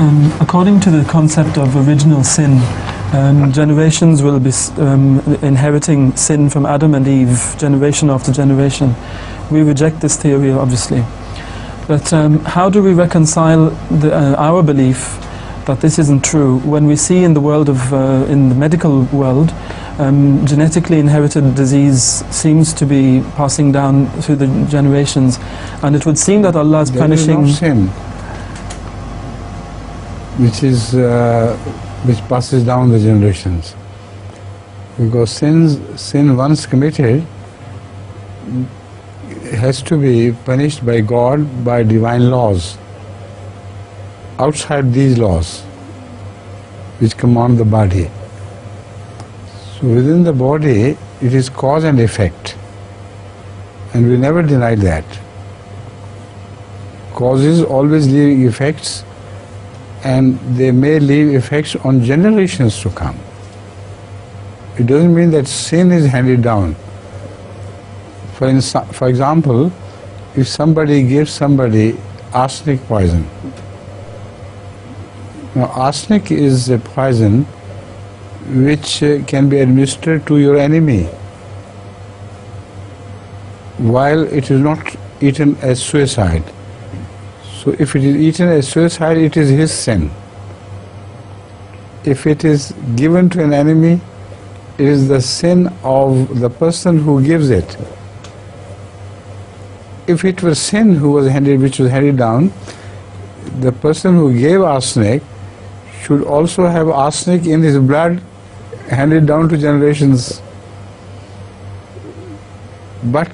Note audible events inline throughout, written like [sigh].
Um, according to the concept of original sin, um, generations will be um, inheriting sin from Adam and Eve, generation after generation. We reject this theory, obviously. But um, how do we reconcile the, uh, our belief that this isn't true when we see in the world of, uh, in the medical world, um, genetically inherited disease seems to be passing down through the generations, and it would seem that Allah is There is punishing. no sin, which is uh, which passes down the generations. Because sins, sin once committed has to be punished by God by divine laws. Outside these laws, which command the body. So within the body, it is cause and effect, and we never deny that causes always leave effects and they may leave effects on generations to come. It doesn't mean that sin is handed down. For, for example, if somebody gives somebody arsenic poison, now arsenic is a poison which uh, can be administered to your enemy while it is not eaten as suicide. So if it is eaten as suicide, it is his sin. If it is given to an enemy, it is the sin of the person who gives it. If it was sin who was handed, which was handed down, the person who gave arsenic should also have arsenic in his blood handed down to generations. But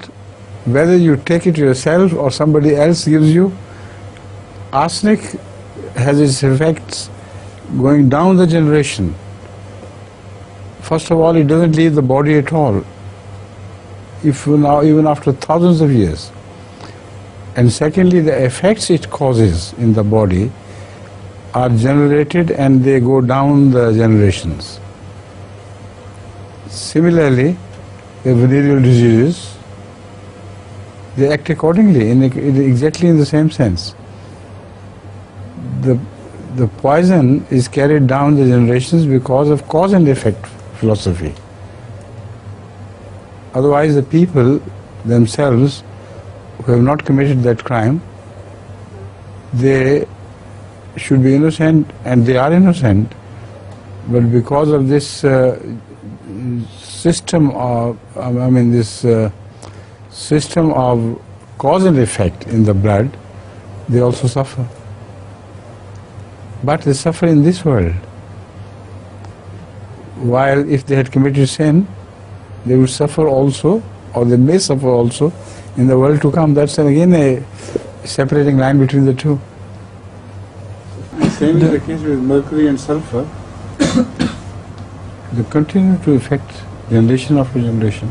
whether you take it yourself or somebody else gives you, arsenic has its effects going down the generation. First of all, it doesn't leave the body at all. If now, even after thousands of years. And secondly, the effects it causes in the body are generated and they go down the generations. Similarly, the venereal diseases, they act accordingly, in, exactly in the same sense the the poison is carried down the generations because of cause and effect philosophy. Otherwise, the people themselves who have not committed that crime, they should be innocent and they are innocent, but because of this uh, system of, I mean, this uh, system of cause and effect in the blood, they also suffer but they suffer in this world. While if they had committed sin, they would suffer also, or they may suffer also in the world to come. That's again a separating line between the two. Same is the case with mercury and sulfur. [coughs] they continue to affect generation after generation.